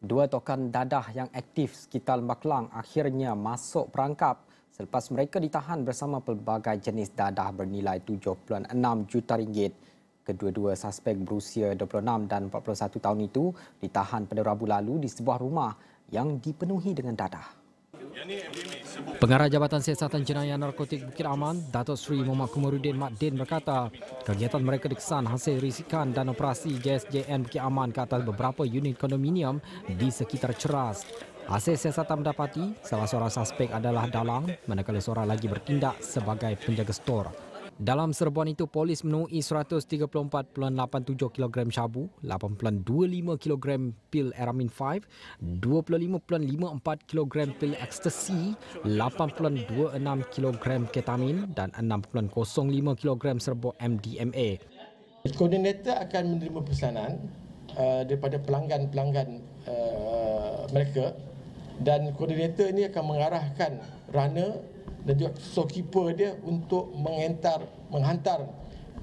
Dua tokan dadah yang aktif sekitar Lembah Kelang akhirnya masuk perangkap selepas mereka ditahan bersama pelbagai jenis dadah bernilai 7.6 juta ringgit. Kedua-dua suspek berusia 26 dan 41 tahun itu ditahan pada Rabu lalu di sebuah rumah yang dipenuhi dengan dadah. Pengarah Jabatan Siasatan Jenayah Narkotik Bukit Aman, Datuk Seri Muhammad Kumarudin Mak Din berkata, kegiatan mereka dikesan hasil risikan dan operasi JSJN Bukit Aman ke atas beberapa unit kondominium di sekitar Ceras. Hasil siasatan mendapati salah seorang suspek adalah dalang manakala seorang lagi bertindak sebagai penjaga stor. Dalam serbuan itu, polis menemui 134.87 kg syabu, 8.25 kg pil eramin 5, 25.54 kg pil ekstasi, 8.26 kg ketamin dan 6.05 kg serbuk MDMA. Koordinator akan menerima pesanan uh, daripada pelanggan-pelanggan uh, mereka dan koordinator ini akan mengarahkan runner dan juga storekeeper dia untuk menghantar menghantar.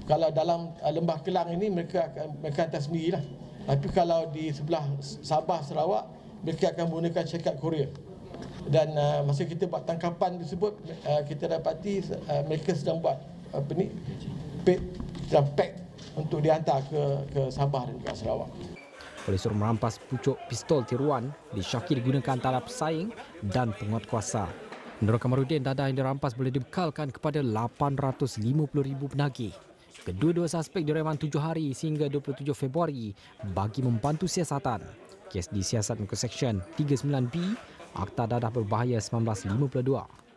Kalau dalam uh, lembah Kelang ini mereka akan mereka hantar sendirilah. Tapi kalau di sebelah Sabah Sarawak mereka akan menggunakan syarikat Korea. Dan uh, masa kita buat tangkapan tersebut uh, kita dapati uh, mereka sedang buat apa ni pack sedang pack untuk dihantar ke ke Sabah dan juga Sarawak. Polis merampas pucuk pistol tiruan disyaki digunakan antara pesaing dan penguat kuasa. Menurut Kamarudin, dadah yang dirampas boleh dibekalkan kepada 850,000 penagih. Kedua-dua suspek direman 7 hari sehingga 27 Februari bagi membantu siasatan. Kes disiasat muka Seksyen 39B, Akta Dadah Berbahaya 1952.